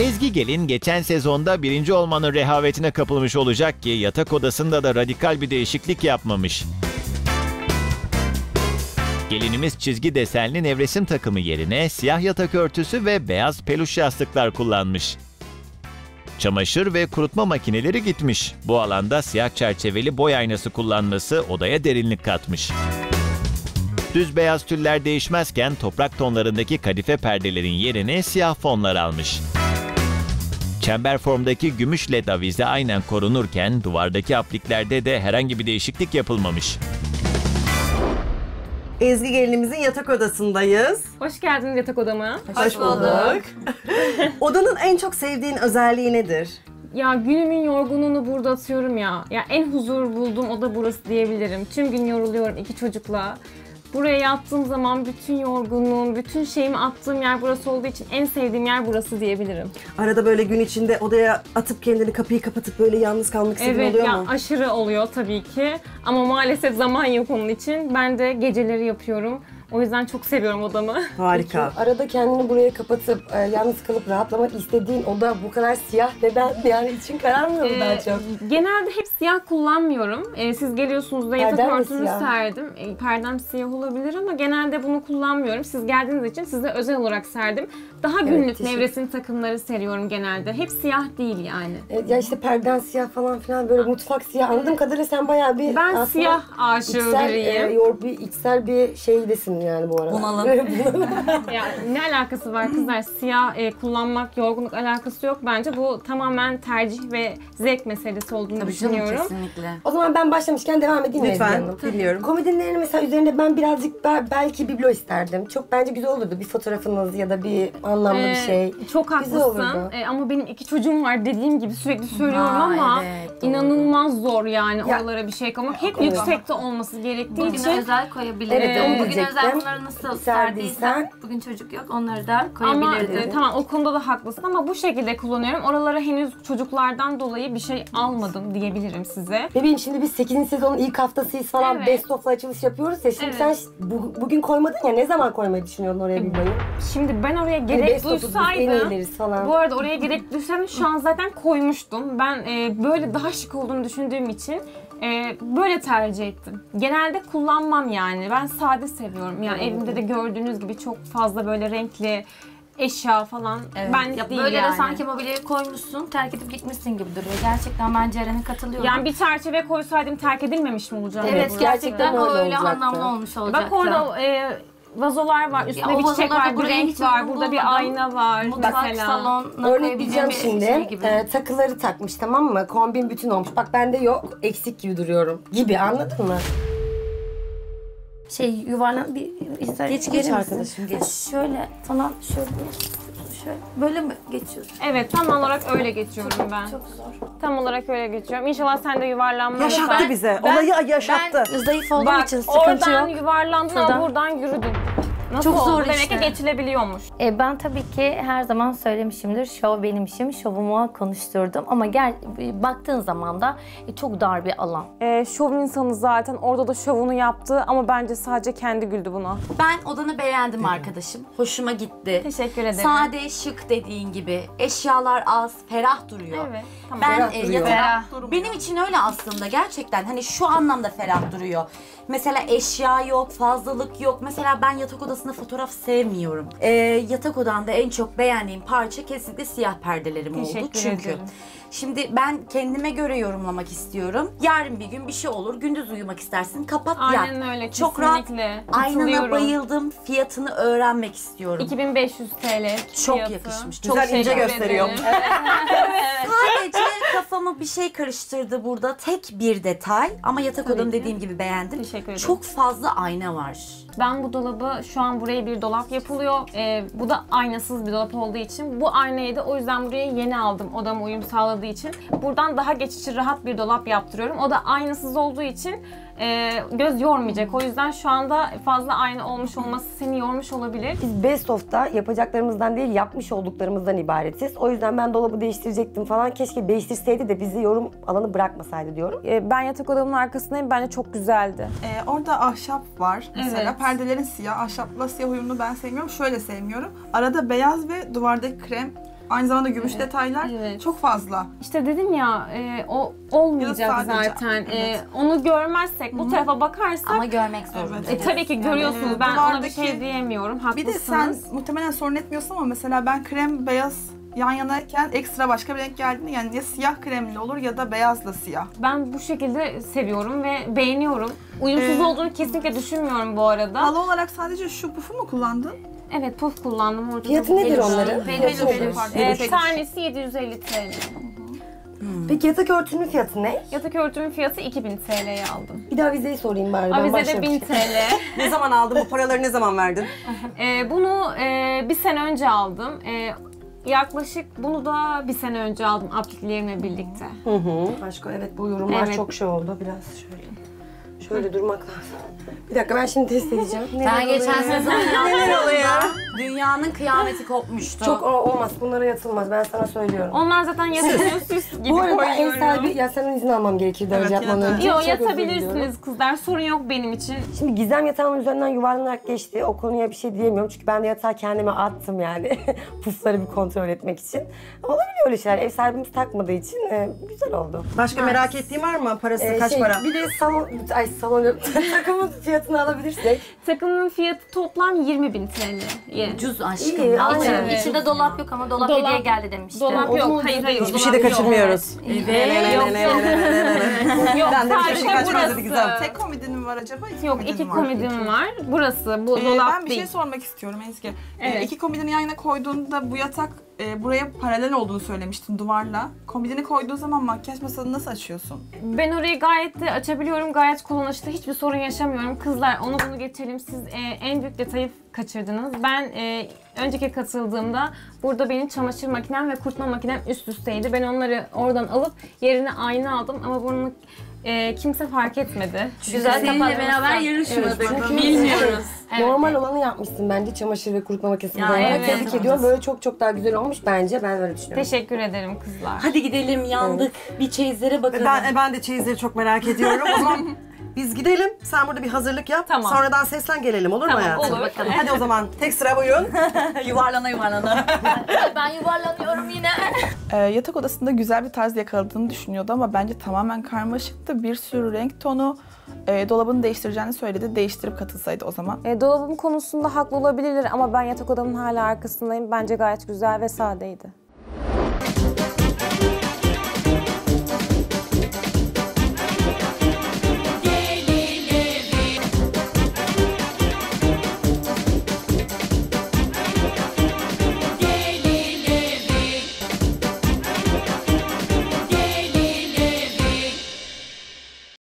Ezgi Gelin geçen sezonda birinci olmanın rehavetine kapılmış olacak ki yatak odasında da radikal bir değişiklik yapmamış. Gelinimiz çizgi desenli nevresim takımı yerine siyah yatak örtüsü ve beyaz peluş yastıklar kullanmış. Çamaşır ve kurutma makineleri gitmiş. Bu alanda siyah çerçeveli boy aynası kullanması odaya derinlik katmış. Düz beyaz tüller değişmezken toprak tonlarındaki kadife perdelerin yerini siyah fonlar almış. Çember formdaki gümüş led avize aynen korunurken duvardaki apliklerde de herhangi bir değişiklik yapılmamış. Ezgi gelinimizin yatak odasındayız. Hoş geldiniz yatak odama. Hoş bulduk. Odanın en çok sevdiğin özelliği nedir? Ya günümün yorgunluğunu burada atıyorum ya. Ya en huzur bulduğum oda burası diyebilirim. Tüm gün yoruluyorum iki çocukla. Buraya yattığım zaman bütün yorgunluğum, bütün şeyimi attığım yer burası olduğu için en sevdiğim yer burası diyebilirim. Arada böyle gün içinde odaya atıp kendini kapıyı kapatıp böyle yalnız kalmak istediğin Evet oluyor ya mu? aşırı oluyor tabii ki. Ama maalesef zaman yok onun için. Ben de geceleri yapıyorum. O yüzden çok seviyorum odamı. Harika. Arada kendini buraya kapatıp e, yalnız kalıp rahatlamak istediğin oda bu kadar siyah neden? Yani için kararmıyor mu daha Ee, çok? Genelde hep siyah kullanmıyorum. Ee, siz geliyorsunuz da yatak örtümü serdim. Ee, perdem siyah olabilir ama genelde bunu kullanmıyorum. Siz geldiğiniz için size özel olarak serdim. Daha günlük teşekkür- nevresim takımları seriyorum genelde. Hep siyah değil yani. E, ya işte perden siyah falan filan böyle mutfak siyah. Anladığım kadarıyla sen bayağı bir Ben aslında siyah aşığı içsel, biriyim. e, yor, bir içsel bir şeydesin yani bu arada. Bunalım. Ya ne alakası var kızlar? Siyah e, kullanmak, yorgunluk alakası yok. Bence bu tamamen tercih ve zevk meselesi olduğunu Tabii canım düşünüyorum. kesinlikle. o zaman ben başlamışken devam edeyim mi Ezgi Lütfen Hanım? dinliyorum. Komedinlerin mesela üzerinde ben birazcık be- belki biblo isterdim. Çok bence güzel olurdu bir fotoğrafınız ya da bir anlamlı bir Ee, şey. Çok haklısın. olurdu. Ee, ama benim iki çocuğum var dediğim gibi sürekli söylüyorum Aa, ama evet, doğru. inanılmaz zor yani Ya- oralara bir şey koymak. Hep yüksekte olması gerektiği Bugüne için. özel koyabiliriz. Evet, onu bugün diyecektim. özel bunları nasıl Serdiysen. serdiysen bugün çocuk yok onları da Ama koyabiliriz. e, tamam o konuda da haklısın ama bu şekilde kullanıyorum. Oralara henüz çocuklardan dolayı bir şey almadım diyebilirim size. Bebeğim şimdi biz 8. sezonun ilk haftasıyız falan Evet. best of'la açılış yapıyoruz ya. Şimdi Evet. sen bu- bugün koymadın ya ne zaman koymayı düşünüyorsun oraya bir bayı? Şimdi ben oraya Hani en duysaydım. Bu arada oraya gerek duysaydım şu an zaten koymuştum. Ben e, böyle daha şık olduğunu düşündüğüm için e, böyle tercih ettim. Genelde kullanmam yani. Ben sade seviyorum. Yani evimde de gördüğünüz gibi çok fazla böyle renkli eşya falan Evet. ben ya değil böyle yani. de sanki mobilyayı koymuşsun, terk edip gitmişsin gibi duruyor. Gerçekten ben Ceren'e katılıyorum. yani bir çerçeve koysaydım terk edilmemiş mi olacağım? evet gerçekten o öyle öyle olacaktı. anlamlı olmuş olacaktı. Bak orada e, vazolar var, üstünde Ya o bir çiçek vazolarda var, bir buraya renk hiç var, uygun burada bir ayna var Mutfak, mesela. salonuna Örnek diyeceğim şimdi. şey gibi. e, takıları takmış tamam mı? Kombin bütün olmuş. Bak bende yok. Eksik gibi duruyorum. Gibi anladın mı? Şey yuvarlan bir ister Geç geç arkadaşım geç. şöyle falan şöyle şöyle böyle mi geçiyorsun? Evet tam olarak öyle geçiyorum ben. Çok zor. Tam olarak öyle geçiyorum. İnşallah sen de yuvarlanmazsan. Yaşattı Ben- bize. ben- Olayı yaşattı. Ben zayıf olduğum Bak için sıkıntı oradan yok. yuvarlandın Şuradan. buradan yürüdün. Nasıl Çok oldu? zor Demek işte. ki geçilebiliyormuş. E, ben tabii ki her zaman söylemişimdir. Şov benim işim. Şovumu konuşturdum. Ama gel baktığın zaman da e, çok dar bir alan. Ee, şov insanı zaten orada da şovunu yaptı ama bence sadece kendi güldü buna. Ben odanı beğendim arkadaşım. Hoşuma gitti. Teşekkür ederim. Sade, şık dediğin gibi. Eşyalar az, ferah duruyor. Evet. Tamam. Ben Ferah e, duruyor. yatak- benim için öyle aslında gerçekten hani şu anlamda ferah duruyor. Mesela eşya yok, fazlalık yok. Mesela ben yatak odasında fotoğraf sevmiyorum. E, yatak odamda en çok beğendiğim parça kesinlikle siyah perdelerim oldu. Teşekkür Çünkü ederim. Şimdi ben kendime göre yorumlamak istiyorum. Yarın bir gün bir şey olur. Gündüz uyumak istersin. Kapat yat. Aynen öyle. Çok rahat. kesinlikle. Aynana Katılıyorum. bayıldım. Fiyatını öğrenmek istiyorum. 2500 TL. Çok fiyatı. yakışmış. Çok Güzel ince teşekkür gösteriyor. ederim. Sadece kafamı bir şey karıştırdı burada. Tek bir detay ama yatak odamı dediğim gibi beğendim. Teşekkür ederim. Çok fazla ayna var. Ben bu dolabı şu an buraya bir dolap yapılıyor. Ee, bu da aynasız bir dolap olduğu için bu aynayı da o yüzden buraya yeni aldım. Odama uyum sağladığı için. Buradan daha geçici rahat bir dolap yaptırıyorum. O da aynasız olduğu için e, göz yormayacak. O yüzden şu anda fazla ayna olmuş olması seni yormuş olabilir. Biz best of'ta yapacaklarımızdan değil yapmış olduklarımızdan ibaretiz. O yüzden ben dolabı değiştirecektim falan. Keşke değiştirseydi de bizi yorum alanı bırakmasaydı diyorum. Ee, ben yatak odamın arkasındayım. Bence çok güzeldi. Ee, orada ahşap var mesela. Evet. Perdelerin siyah, ahşapla siyah uyumunu ben sevmiyorum. Şöyle sevmiyorum. Arada beyaz ve duvardaki krem Aynı zamanda gümüş detaylar Evet. çok fazla. İşte dedim ya e, o olmayacak Ya sadece, zaten. E, evet. onu görmezsek, bu tarafa bakarsak Ama görmek zorunda. Evet. e, tabii ki görüyorsunuz. e, Ben ona bir duvardaki- şey diyemiyorum. Bir de sen Haklısınız. muhtemelen sorun etmiyorsun ama mesela ben krem beyaz yan yanayken ekstra başka bir renk geldiğinde yani ya siyah kremli olur ya da beyazla siyah. Ben bu şekilde seviyorum ve beğeniyorum. Uyumsuz Ee, olduğunu kesinlikle düşünmüyorum bu arada. Halı olarak sadece şu pufu mu kullandın? Evet puf kullandım orada. Fiyatı nedir onların? Peluş. Fiyatı nedir? Evet, tanesi 750 TL. Peki yatak örtünün fiyatı ne? Yatak örtümün fiyatı 2000 TL'ye aldım. Bir daha vizeyi sorayım bari. ben Avizede başlamışken. 1000 TL. Ne zaman aldın bu paraları ne zaman verdin? Ee, bunu e, bir sene önce aldım. Ee, yaklaşık bunu da bir sene önce aldım apliklerimle birlikte. Hı hı. Başka evet bu yorumlar Evet. çok şey oldu. Biraz şöyle. Şöyle durmak lazım. Bir dakika ben şimdi test edeceğim. Ben Neler geçen oluyor? sezon yaptığımda dünyanın kıyameti kopmuştu. Çok o- olmaz. Bunlara yatılmaz. Ben sana söylüyorum. Onlar zaten yatırıyor süs gibi Bu arada ev koyuyorum. sahibi, ya senin izin almam gerekirdi Evet, yatar. önce. Yo Çok özür diliyorum. yatabilirsiniz kızlar sorun yok benim için. Şimdi Gizem yatağımın üzerinden yuvarlanarak geçti. O konuya bir şey diyemiyorum. Çünkü ben de yatağı kendime attım yani. Pufları bir kontrol etmek için. Olabiliyor öyle şeyler. Ev sahibimiz takmadığı için e, güzel oldu. Başka merak ettiğin var mı? Parası Ee, kaç şey, para? Bir de salon, ay salon takımın fiyatını alabilirsek. Takımın fiyatı toplam 20 bin TL. Ucuz aşkım. İyi, aynen. İçinde- Evet. İçinde dolap yok ama dolap, Dolap- hediye geldi demişti. Dolap yok, hayır hayır. Hiçbir şey de dolap yok. kaçırmıyoruz. Evet. Yok, Yok Ben de bir şey sadece kaçmaz burası. Tek komedin mi var acaba? İki Yok komedin iki mi var? komedim var. Burası bu Ee, dolap ben bir değil. şey sormak istiyorum Ezgi. Ee, Evet. iki yan yana koyduğunda bu yatak e, buraya paralel olduğunu söylemiştin duvarla. Komodini koyduğun zaman makyaj masanı nasıl açıyorsun? Ben orayı gayet de açabiliyorum. Gayet kullanışlı. Hiçbir sorun yaşamıyorum. Kızlar onu bunu geçelim. Siz e, en büyük detayı kaçırdınız. Ben e, önceki katıldığımda burada benim çamaşır makinem ve kurutma makinem üst üsteydi. Ben onları oradan alıp yerine ayna aldım ama bunu e, kimse fark etmedi. Güzel Seninle kapatmışsın. beraber yarışmadık. çünkü- Bilmiyoruz. Evet. Normal olanı yapmışsın bence çamaşır ve kurutma makinesini. Ya evet. Tebrik ediyorum. Böyle çok çok daha güzel olmuş bence. Ben öyle düşünüyorum. Teşekkür ederim kızlar. Hadi gidelim yandık. Bir çeyizlere bakalım. Ben, ben de çeyizleri çok merak ediyorum. O zaman biz gidelim. Sen burada bir hazırlık yap. Tamam. Sonradan seslen gelelim olur mu Tamam, hayatım? olur. Hadi o zaman tek sıra buyurun. yuvarlana yuvarlana. Ben yuvarlanıyorum yine. Ee, yatak odasında güzel bir tarz yakaladığını düşünüyordu ama bence tamamen karmaşıktı. Bir sürü renk tonu. E, dolabını değiştireceğini söyledi. Değiştirip katılsaydı o zaman. E, dolabım konusunda haklı olabilirler ama ben yatak odamın hala arkasındayım. Bence gayet güzel ve sadeydi.